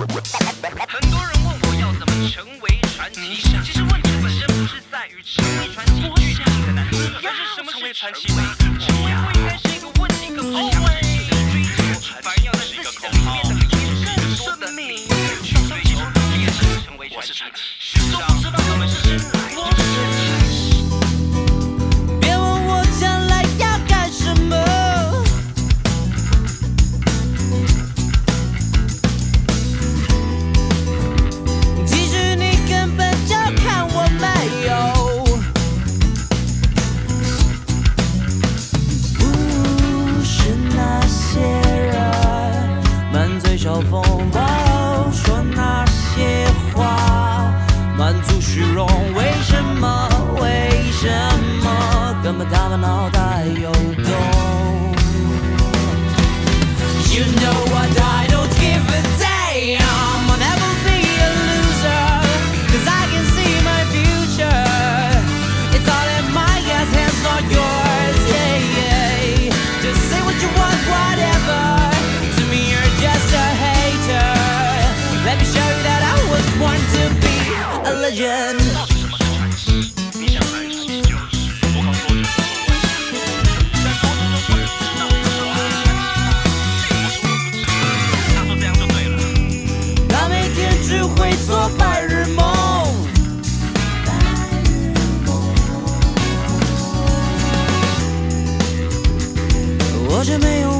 很多人问我要怎么成为传奇，其实问题本身不是在于成为传奇具体的难度，而是什么是传奇。成为不应该是一个问题，更不是想实现的追求，反而要在自己的里面的提升生命，去追求，也是成为传奇。都不知道脑袋有洞。You know what? I don't give a damn. I'll never be a loser. Cause I can see my future. It's all in my ass hands, not yours. Yeah, yeah. Just say what you want, whatever. To me, you're just a hater. Let me show you that I was born to be a legend. 我却没有。